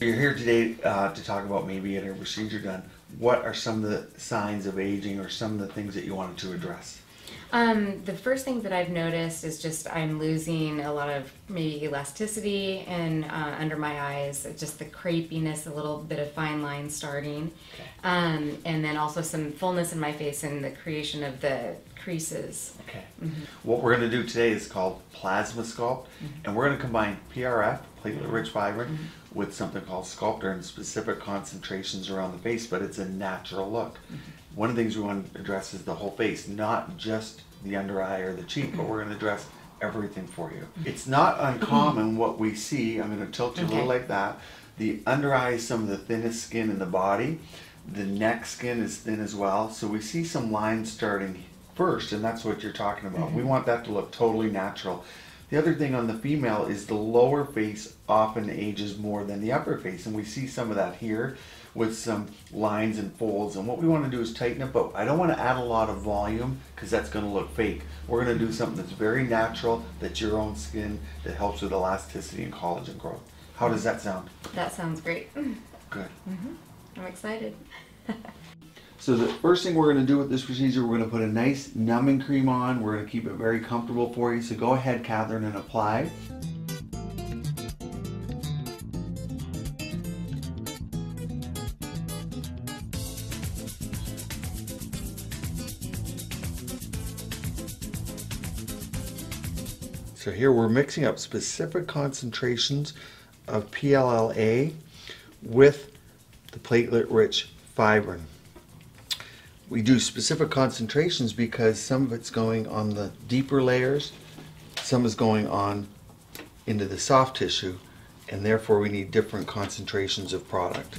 You're here today uh, to talk about maybe getting a procedure done. What are some of the signs of aging or some of the things that you wanted to address? Um, the first thing that I've noticed is just I'm losing a lot of maybe elasticity and uh, under my eyes, just the crepiness, a little bit of fine lines starting, Okay. um, and then also some fullness in my face and the creation of the creases. Okay. What we're going to do today is called Plasmasculpt, and we're going to combine PRF, platelet rich fibrin, with something called Sculptra in specific concentrations around the face, but it's a natural look. One of the things we want to address is the whole face, not just the under eye or the cheek, but we're going to address everything for you. Mm-hmm. It's not uncommon what we see. I'm going to tilt you a little like that. The under eye is some of the thinnest skin in the body. The neck skin is thin as well. So we see some lines starting first, and that's what you're talking about. We mm-hmm. want that to look totally natural. The other thing on the female is the lower face often ages more than the upper face, and we see some of that here with some lines and folds. And what we want to do is tighten it, but I don't want to add a lot of volume because that's going to look fake. We're going to do something that's very natural, that's your own skin, that helps with elasticity and collagen growth. How does that sound? That sounds great. Good. Mm-hmm. I'm excited. So the first thing we're going to do with this procedure, we're going to put a nice numbing cream on. We're going to keep it very comfortable for you. So go ahead, Catherine, and apply. So here we're mixing up specific concentrations of PLLA with the platelet-rich fibrin. We do specific concentrations because some of it's going on the deeper layers, some is going on into the soft tissue, and therefore we need different concentrations of product.